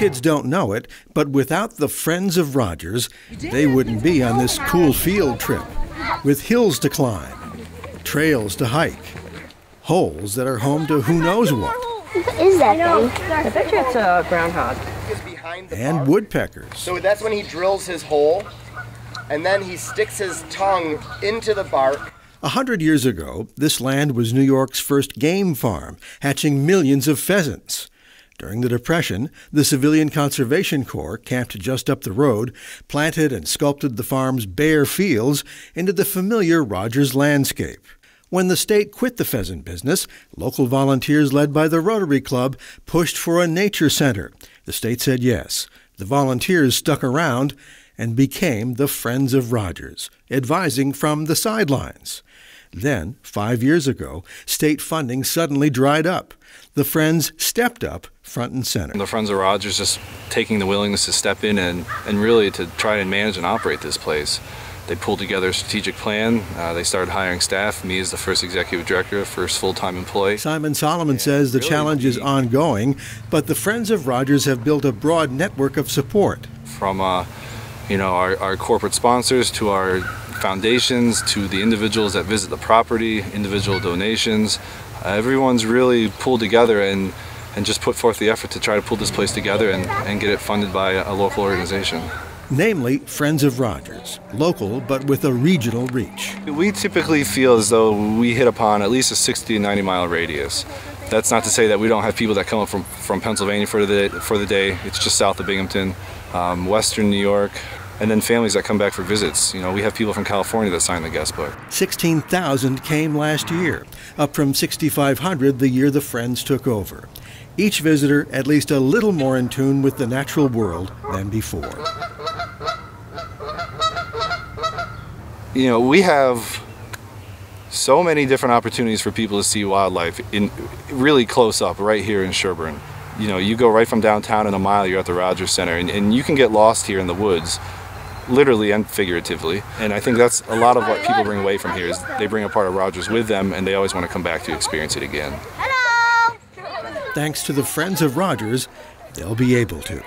kids don't know it, but without the Friends of Rogers, they wouldn't be on this cool field trip with hills to climb, trails to hike, holes that are home to who knows what. What is that thing? I bet you it's a groundhog. And woodpeckers. So that's when he drills his hole, and then he sticks his tongue into the bark. A hundred years ago, this land was New York's first game farm, hatching millions of pheasants. During the Depression, the Civilian Conservation Corps, camped just up the road, planted and sculpted the farm's bare fields into the familiar Rogers landscape. When the state quit the pheasant business, local volunteers led by the Rotary Club pushed for a nature center. The state said yes. The volunteers stuck around and became the Friends of Rogers, advising from the sidelines. Then, five years ago, state funding suddenly dried up. The Friends stepped up front and center. The Friends of Rogers just taking the willingness to step in and, and really to try and manage and operate this place. They pulled together a strategic plan. Uh, they started hiring staff. Me as the first executive director, first full-time employee. Simon Solomon says the really challenge is ongoing, but the Friends of Rogers have built a broad network of support. From uh, you know our, our corporate sponsors to our foundations to the individuals that visit the property, individual donations. Uh, everyone's really pulled together and, and just put forth the effort to try to pull this place together and, and get it funded by a, local organization. Namely, Friends of Rogers, local but with a regional reach. We typically feel as though we hit upon at least a 60 to 90 mile radius. That's not to say that we don't have people that come up from, from Pennsylvania for the, for the day. It's just south of Binghamton, um, western New York, and then families that come back for visits. You know, we have people from California that sign the guest book. 16,000 came last year, up from 6,500 the year the Friends took over. Each visitor at least a little more in tune with the natural world than before. You know, we have so many different opportunities for people to see wildlife in really close up right here in Sherburne. You know, you go right from downtown in a mile, you're at the Rogers Center, and, and you can get lost here in the woods literally and figuratively. And I think that's a lot of what people bring away from here is they bring a part of Rogers with them and they always want to come back to experience it again. Hello! Thanks to the Friends of Rogers, they'll be able to.